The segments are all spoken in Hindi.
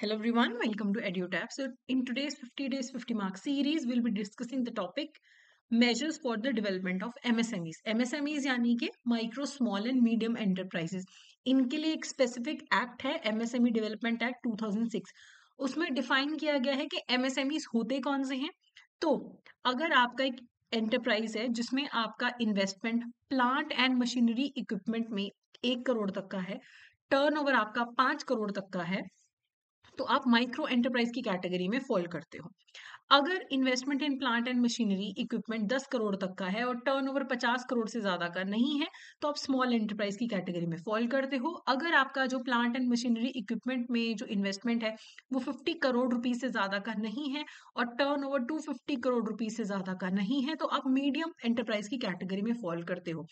Hello everyone, welcome to EduTap. So in today's 50 days 50 mark series, we'll be discussing the topic measures for the development of MSMEs. MSMEs यानी कि micro small and medium enterprises इनके लिए एक स्पेसिफिक एक्ट है एमएसएमई डेवलपमेंट एक्ट 2006 उसमें डिफाइन किया गया है कि एमएसएमईज होते कौन से हैं तो अगर आपका एक एंटरप्राइज है जिसमें आपका investment plant and machinery equipment में एक करोड़ तक का है टर्नओवर आपका पाँच करोड़ तक का है तो आप माइक्रो एंटरप्राइज की कैटेगरी में फॉल करते हो। अगर investment in plant and machinery equipment 10 crore तक का है और टर्नओवर 50 करोड़ से ज़्यादा का नहीं है तो आप स्मॉल एंटरप्राइज की कैटेगरी में फॉल करते हो। अगर आपका जो प्लांट एंड मशीनरी इक्विपमेंट में जो इन्वेस्टमेंट है, वो 50 करोड़ रुपीज़ से ज़्यादा का नहीं है और टर्नओवर 250 करोड़ रुपीज़ से ज़्यादा का नहीं है तो आप मीडियम एंटरप्राइज की कैटेगरी में फॉल करते हो।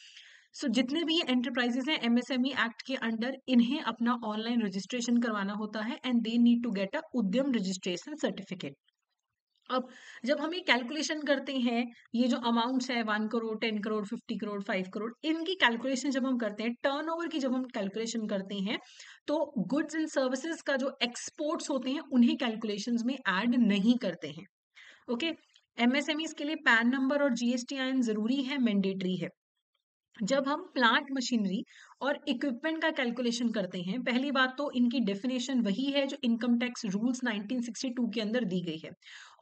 सो so, जितने भी ये एंटरप्राइजेस हैं एमएसएमई एक्ट के अंडर इन्हें अपना ऑनलाइन रजिस्ट्रेशन करवाना होता है and they need to get a Udyam registration certificate अब जब हम ये कैलकुलेशन करते हैं ये जो अमाउंट्स है one crore ten crore fifty crore five crore इनकी कैलकुलेशन जब हम करते हैं टर्नओवर की जब हम कैलकुलेशन करते हैं तो गुड्स एंड सर्विसेज़ का जो एक्सपोर्ट्स होते हैं उन्हें कैलकुलेशंस में ऐड नहीं करते हैं. Okay okay? एमएसएमईज के लिए पैन नंबर और जीएसटी आइन ज़रूरी है मैंडेटरी है. जब हम प्लांट मशीनरी और इक्विपमेंट का कैलकुलेशन करते हैं, पहली बात तो इनकी डेफिनेशन वही है जो इनकम टैक्स रूल्स 1962 के अंदर दी गई है।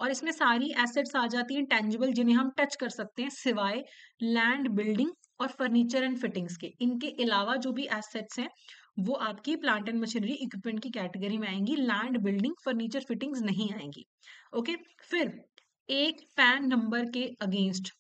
और इसमें सारी एसेट्स आ जाती हैं टेंजिबल जिन्हें हम टच कर सकते हैं, सिवाय लैंड बिल्डिंग और फर्नीचर एंड फिटिंग्स के। इनके अलावा जो भी एसेट्स हैं, वो आपकी प्लांट एंड मशीनरी इक्विपमेंट की कैटेगरी में आएँगी लैंड बिल्डिंग फर्नीचर फिटिंग्स नहीं आएँगी। ओके फिर, एक पैन नंबर के अगेंस्ट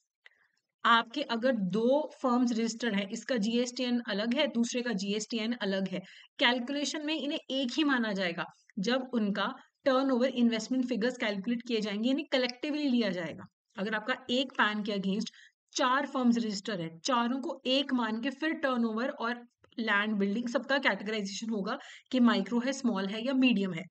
आपके अगर दो फर्म्स रजिस्टर्ड है, इसका जीएसटीएन अलग है, दूसरे का जीएसटीएन अलग है कैलकुलेशन में इन्हें एक ही माना जाएगा, जब उनका टर्नओवर इन्वेस्टमेंट फिगर्स कैलकुलेट किए जाएँगे, यानी कलेक्टिवली लिया जाएगा। अगर आपका एक पैन के अगेंस्ट चार फर्म्स रजिस्टर है, चारों को एक मान के फिर टर्नओवर और लैंड बिल्डिंग सबका कैटेगराइजेशन होगा कि माइक्रो है स्मॉल है या मीडियम है।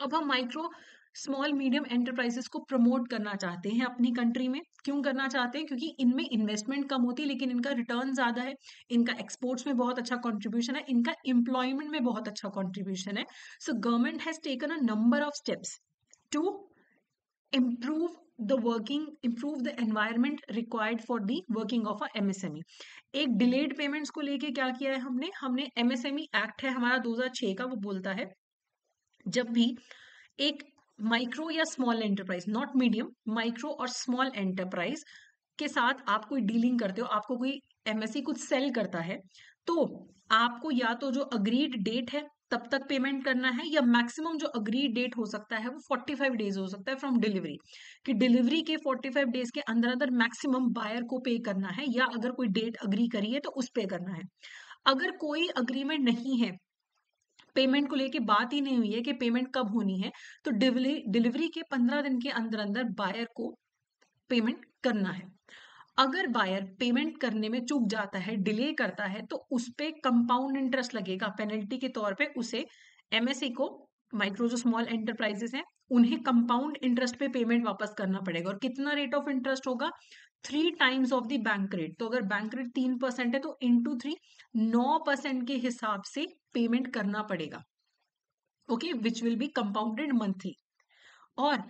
अब हम माइक्रो स्मॉल मीडियम एंटरप्राइजेस को प्रमोट करना चाहते हैं अपनी कंट्री में। क्यों करना चाहते हैं? क्योंकि इनमें इन्वेस्टमेंट कम होती है, लेकिन इनका रिटर्न ज़्यादा है, इनका एक्सपोर्ट्स में बहुत अच्छा कॉन्ट्रीब्यूशन है, इनका एम्प्लॉयमेंट में बहुत अच्छा कॉन्ट्रीब्यूशन है। So government has taken a number of steps to improve the working improve the environment required for the working of a MSME एक डिलेड पेमेंट्स को लेके क्या किया है हमने? हमने एमएसएमई एक्ट है, हमारा 2006 का वो बोलता है। जब भी एक माइक्रो या small enterprise not medium micro और स्मॉल एंटरप्राइज के साथ आप कोई डीलिंग करते हो, आपको कोई एमएससी कुछ सेल करता है तो आपको या तो जो अग्रीड डेट है, तब तक पेमेंट करना है, या मैक्सिमम जो अग्रीड डेट हो सकता है, वो 45 डेज़ हो सकता है फ्रॉम डिलीवरी कि डिलीवरी के 45 डेज़ के अंदर अंदर मैक्सिमम बायर को पे करना है, या अगर कोई डेट अग्री करी है तो उस पे करना है। अगर कोई अग्रीमेंट नहीं है पेमेंट को लेके बात ही नहीं हुई है कि पेमेंट कब होनी है तो डिलीवरी के पंद्रह दिन के अंदर अंदर बायर को पेमेंट करना है। अगर बायर पेमेंट करने में चूक जाता है, डिले करता है तो उस पर कंपाउंड इंटरेस्ट लगेगा। पेनल्टी के तौर पे उसे एमएससी को, माइक्रो जो स्मॉल एंटरप्राइजेस हैं, उन्हें कंपाउंड इंटरेस्ट पे पेमेंट वापस करना पड़ेगा। और कितना रेट ऑफ़ इंटरेस्ट होगा? Three times of the bank rate तो अगर बैंक रेट तीन परसेंट है तो इंटू थ्री नौ परसेंट के हिसाब से पेमेंट करना पड़ेगा। Okay which will be compounded monthly और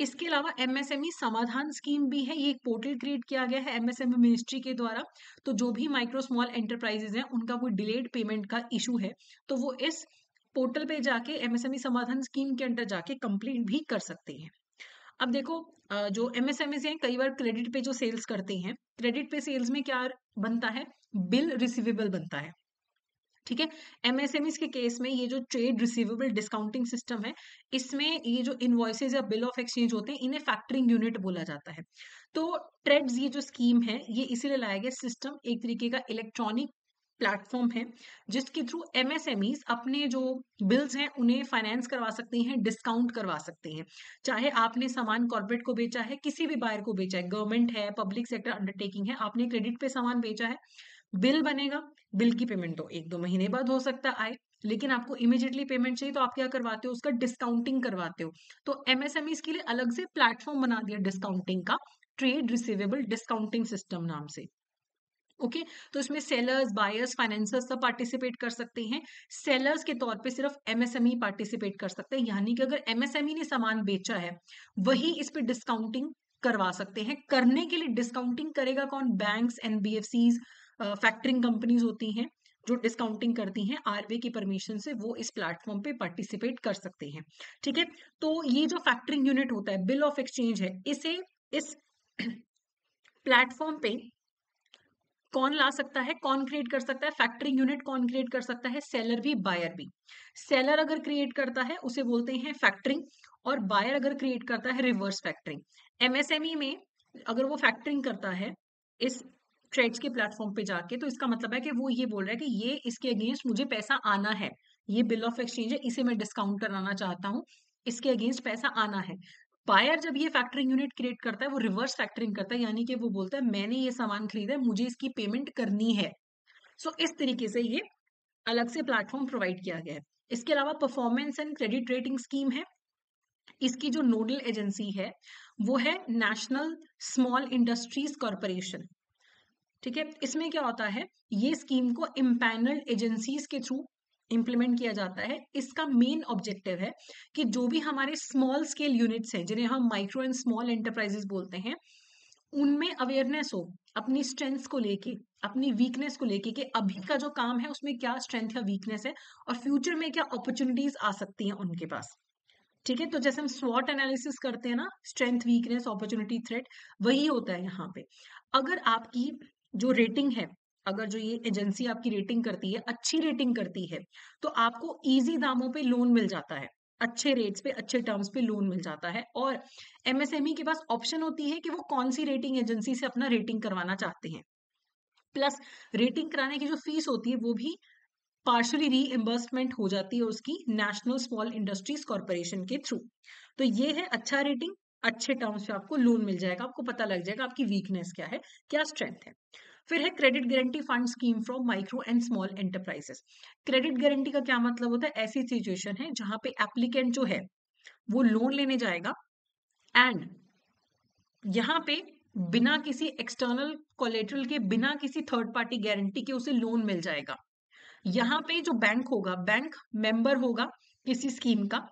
इसके अलावा एमएसएमई e समाधान स्कीम भी है। ये एक पोर्टल क्रिएट किया गया है एमएसएमई मिनिस्ट्री e के द्वारा। तो जो भी माइक्रो स्मॉल एंटरप्राइजेज हैं, उनका कोई डिलेड पेमेंट का इशू है तो वो इस पोर्टल पे जाके एमएसएमई e समाधान स्कीम के अंडर जाके कंप्लीट भी कर सकते हैं। अब देखो जो एमएसएमई हैं, कई बार क्रेडिट पे जो सेल्स करते हैं, क्रेडिट पे सेल्स में क्या बनता है? बिल रिसीवेबल बनता है। ठीक है? एमएसएमईस के केस में ये जो ट्रेड रिसीवेबल डिस्काउंटिंग सिस्टम है, इसमें ये जो इनवॉइसेज या बिल ऑफ़ एक्सचेंज होते हैं, इन्हें फैक्टरिंग यूनिट बोला जाता है। तो ट्रेड्स ये जो स्कीम है, ये इसीलिए लाया गया, सिस्टम एक तरीके का इलेक्ट्रॉनिक प्लेटफॉर्म है, जिसके थ्रू एमएसएमईज अपने जो बिल्स हैं, उन्हें फाइनेंस करवा सकते हैं डिस्काउंट करवा सकते हैं। चाहे आपने सामान कॉर्पोरेट को बेचा है, किसी भी बायर को बेचा है गवर्नमेंट है पब्लिक सेक्टर अंडरटेकिंग है, आपने क्रेडिट पे सामान बेचा है, बिल बनेगा, बिल की पेमेंट तो एक दो महीने बाद हो सकता आए, लेकिन आपको इमिजिएटली पेमेंट चाहिए तो आप क्या करवाते हो, उसका डिस्काउंटिंग करवाते हो। तो एमएसएमई के लिए अलग से प्लेटफॉर्म बना दिया डिस्काउंटिंग का ट्रेड रिसीवेबल डिस्काउंटिंग सिस्टम नाम से। ओके? तो इसमें सेलर्स बायर्स फाइनेंसर्स सब पार्टिसिपेट कर सकते हैं। सेलर्स के तौर पे सिर्फ़ एमएसएमई पार्टिसिपेट कर सकते हैं। यानी कि अगर एमएसएमई ने सामान बेचा है, वही इस पे डिस्काउंटिंग करवा सकते हैं। करने के लिए डिस्काउंटिंग करेगा कौन? बैंक्स एनबीएफसीज फैक्टरिंग कंपनीज़ होती हैं, जो डिस्काउंटिंग करती हैं। आरबीआई की परमिशन से वो इस प्लेटफॉर्म पे पार्टिसिपेट कर सकते हैं। ठीक है? तो ये जो फैक्टरिंग यूनिट होता है बिल ऑफ़ एक्सचेंज है, इसे इस प्लेटफॉर्म पे कौन ला सकता है, कौन क्रिएट कर सकता है फैक्टरिंग यूनिट कौन क्रिएट कर सकता है सेलर भी बायर भी। सेलर अगर क्रिएट करता है, उसे बोलते हैं फैक्टरिंग और बायर अगर क्रिएट करता है रिवर्स फैक्टरिंग एमएसएमई में अगर वो फैक्टरिंग करता है, इस ट्रेड्स के प्लेटफॉर्म पे जाके तो इसका मतलब है कि वो ये बोल रहा है कि ये इसके अगेंस्ट मुझे पैसा आना है। ये बिल ऑफ़ एक्सचेंज है, इसे मैं डिस्काउंट कराना चाहता हूँ, इसके अगेंस्ट पैसा आना है। बायर जब ये फैक्टरिंग यूनिट क्रिएट करता है वो रिवर्स फैक्टरिंग करता है यानी कि वो बोलता है मैंने ये सामान खरीदा है मुझे इसकी पेमेंट करनी है। सो so, इस तरीके से ये अलग से प्लेटफॉर्म प्रोवाइड किया गया है। इसके अलावा performance and credit rating scheme है। इसकी जो नोडल एजेंसी है वो है नेशनल स्मॉल इंडस्ट्रीज़ कॉरपोरेशन ठीक है? इसमें क्या होता है? ये स्कीम को इम्पैनल्ड एजेंसीज के थ्रू इम्प्लीमेंट किया जाता है, इसका मेन ऑब्जेक्टिव है कि जो भी हमारे स्मॉल स्केल यूनिट्स हैं, जिन्हें हम माइक्रो एंड स्मॉल एंटरप्राइजेस बोलते हैं, उनमें अवेयरनेस हो, अपनी स्ट्रेंथ्स को लेके, अपनी वीकनेस को लेके कि अभी का जो काम है, उसमें क्या स्ट्रेंथ या वीकनेस है और फ्यूचर में क्या अपॉर्चुनिटीज़ आ सकती हैं उनके पास। ठीक है? तो जैसे हम स्वॉट एनालिसिस करते हैं ना स्ट्रेंथ वीकनेस अपॉर्चुनिटी थ्रेट वही होता है यहाँ पे। अगर आपकी जो रेटिंग है अगर जो ये एजेंसी आपकी रेटिंग करती है, अच्छी रेटिंग करती है तो आपको इजी दामों पे लोन मिल जाता है, अच्छे रेट्स पे, अच्छे टर्म्स पे लोन मिल जाता है और एमएसएमई के पास ऑप्शन होती है कि वो कौन सी रेटिंग एजेंसी से अपना रेटिंग करवाना चाहते हैं। प्लस रेटिंग कराने की जो फ़ीस होती है, वो भी पार्शली री एम्बर्समेंट हो जाती है उसकी नेशनल स्मॉल इंडस्ट्रीज़ कॉर्पोरेशन के थ्रू तो ये है अच्छा रेटिंग अच्छे टर्म्स पे आपको लोन मिल जाएगा, आपको पता लग जाएगा आपकी वीकनेस क्या है, क्या स्ट्रेंथ है। फिर है credit guarantee fund scheme from micro and small enterprises. Credit guarantee का क्या मतलब होता है? ऐसी सिचुएशन है जहाँ पे एप्लीकेंट जो है, वो लोन लेने जाएगा एंड यहाँ पे बिना किसी एक्सटर्नल कोलेट्रल के, बिना किसी थर्ड पार्टी गारंटी के उसे लोन मिल जाएगा। यहाँ पे जो बैंक होगा, बैंक मेंबर होगा किसी स्कीम का,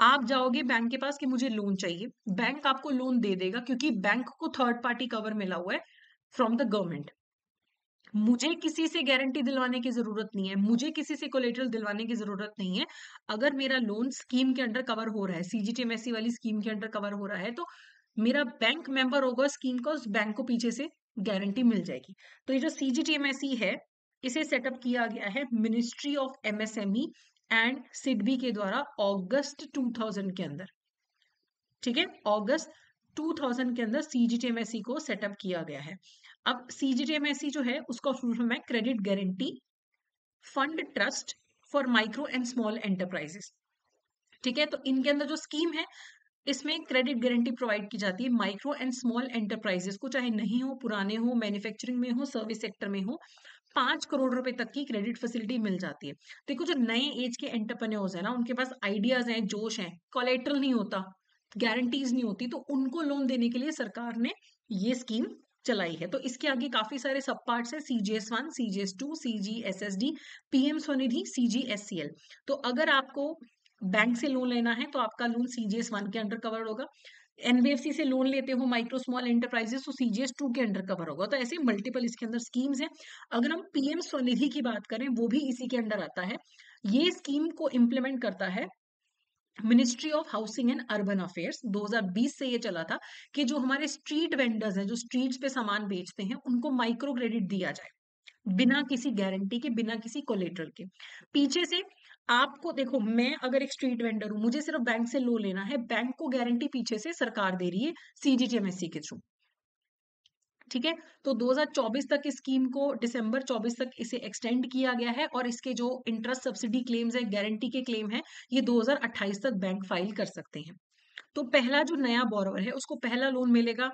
आप जाओगे बैंक के पास कि मुझे लोन चाहिए। बैंक आपको लोन दे देगा क्योंकि बैंक को थर्ड पार्टी कवर मिला हुआ है। फ्रॉम द गवर्नमेंट मुझे किसी से गारंटी दिलवाने की ज़रूरत नहीं है, मुझे किसी से कोलेट्रल दिलवाने की ज़रूरत नहीं है। अगर मेरा लोन स्कीम के अंडर कवर हो रहा है सीजीटीएमएससी वाली स्कीम के अंडर कवर हो रहा है तो मेरा बैंक मेंबर होगा स्कीम का, उस बैंक को पीछे से गारंटी मिल जाएगी। तो ये जो सीजीटीएमएससी है, इसे सेटअप किया गया है ministry of MSME and SIDBI के द्वारा अगस्त 2000 के अंदर। ठीक है? अगस्त 2000 के अंदर सीजीटीएमएससी को सेटअप किया गया है। अब सीजीटीएमएससी जो है, उसका फुल फॉर्म है credit guarantee fund trust for micro and small enterprises ठीक है तो इनके अंदर जो स्कीम है, इसमें क्रेडिट गारंटी प्रोवाइड की जाती है माइक्रो एंड स्मॉल एंटरप्राइजेस को, चाहे नहीं हो, पुराने हो मैन्युफैक्चरिंग में हो सर्विस सेक्टर में हो, पाँच करोड़ रुपए तक की क्रेडिट फैसिलिटी मिल जाती है। देखो जो नए एज के एंटरप्रेन्योर्स है ना, उनके पास आइडियाज़ हैं, जोश हैं कोलेट्रल नहीं होता। गारंटीज नहीं होती तो उनको लोन देने के लिए सरकार ने ये स्कीम चलाई है। तो इसके आगे काफ़ी सारे सब पार्ट है CGS one CGS two CG S S D PM Svanidhi CG S C L तो अगर आपको बैंक से लोन लेना है तो आपका लोन सीजीएस वन के अंडर कवर होगा। एनबीएफसी से लोन लेते हो माइक्रो स्मॉल एंटरप्राइजेस तो सीजीएस टू के अंडर कवर होगा। तो ऐसे मल्टीपल इसके अंदर स्कीम्स हैं। अगर हम पीएम स्वनिधि की बात करें, वो भी इसी के अंडर आता है। ये स्कीम को इम्प्लीमेंट करता है ministry of housing and urban affairs 2020 से ये चला था कि जो हमारे स्ट्रीट वेंडर्स हैं, जो स्ट्रीट्स पे सामान बेचते हैं, उनको माइक्रो क्रेडिट दिया जाए, बिना किसी गारंटी के, बिना किसी कोलेट्रल के। पीछे से आपको देखो, मैं अगर एक स्ट्रीट वेंडर हूँ, मुझे सिर्फ़ बैंक से लोन लेना है बैंक को गारंटी पीछे से सरकार दे रही है सीजीटीएमएससी के थ्रू ठीक है? तो 2024 तक इस स्कीम को, दिसंबर 24 तक इसे एक्सटेंड किया गया है और इसके जो इंटरेस्ट सब्सिडी क्लेम्स है गारंटी के क्लेम है, ये 2028 तक बैंक फ़ाइल कर सकते हैं। तो पहला जो नया बोरोवर है, उसको पहला लोन मिलेगा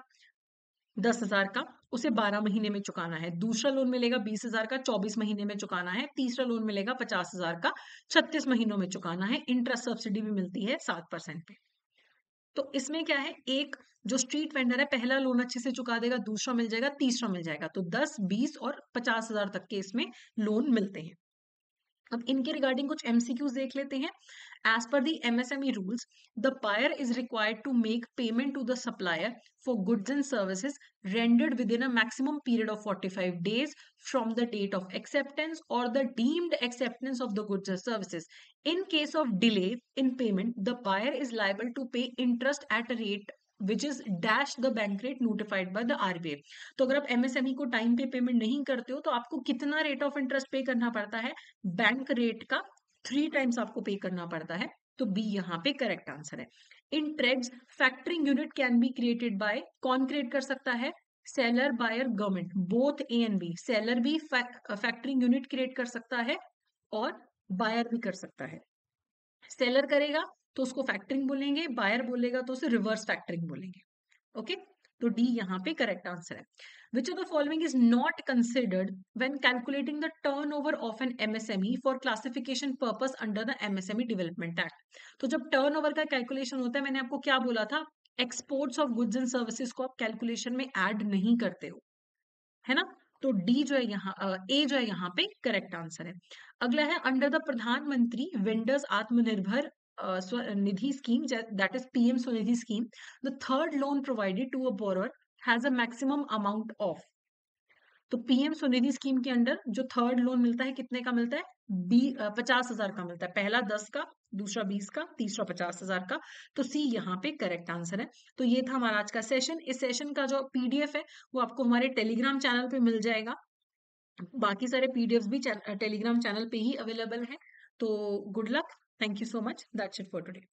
दस हज़ार का, उसे बारह महीने में चुकाना है। दूसरा लोन मिलेगा बीस हज़ार का, चौबीस महीने में चुकाना है। तीसरा लोन मिलेगा पचास हज़ार का, छत्तीस महीनों में चुकाना है। इंटरेस्ट सब्सिडी भी मिलती है सात परसेंट पे। तो इसमें क्या है? एक जो स्ट्रीट वेंडर है, पहला लोन अच्छे से चुका देगा, दूसरा मिल जाएगा, तीसरा मिल जाएगा। तो दस, बीस और पचास हज़ार तक के इसमें लोन मिलते हैं। अब इनके रिगार्डिंग कुछ एमसीक्यूज देख लेते हैं। As per the MSME rules the payer is required to make payment to the supplier for goods and services rendered within a maximum period of 45 days from the date of acceptance और the deemed acceptance of the goods and services in case of delay in payment the payer is liable to pay interest at a rate which is dash the bank rate notified by the RBI तो अगर आप एमएसएमई को टाइम पे पेमेंट नहीं करते हो तो आपको कितना रेट ऑफ़ इंटरेस्ट पे करना पड़ता है? बैंक रेट का थ्री टाइम्स आपको पे करना पड़ता है। तो बी यहाँ पे करेक्ट आंसर है। In TReDS factoring unit can be created by कौन क्रिएट कर सकता है? Seller buyer government both A and B seller भी फैक्टरिंग यूनिट क्रिएट कर सकता है और बायर भी कर सकता है। सेलर करेगा तो उसको फैक्टरिंग बोलेंगे बायर बोलेगा तो उसे रिवर्स फैक्टरिंग बोलेंगे ओके तो डी यहाँ पे करेक्ट आंसर है। Which of the following is not considered when calculating the turnover of an MSME for classification purpose under the MSME development act तो जब टर्नओवर का कैलकुलेशन होता है, मैंने आपको क्या बोला था? Exports of goods and services को आप कैलकुलेशन में ऐड नहीं करते हो, है ना? तो डी जो है यहाँ ए जो है यहाँ पे करेक्ट आंसर है। अगला है under the Pradhan Mantri vendors Atmanirbhar uh, Nidhi scheme, that is PM Swanidhi scheme, the third loan provided to a borrower has a maximum amount of. तो पीएम स्वनिधि स्कीम के अंडर जो थर्ड लोन मिलता है कितने का मिलता है? बी पचास हज़ार का मिलता है। पहला दस का दूसरा बीस का तीसरा पचास हज़ार का। तो सी यहाँ पे करेक्ट आंसर है। तो ये था हमारा आज का सेशन इस सेशन का जो पीडीएफ है वो आपको हमारे टेलीग्राम चैनल पे मिल जाएगा। बाकी सारे पीडीएफ भी टेलीग्राम चैनल पे ही अवेलेबल है। तो good luck Thank you so much. That's it for today.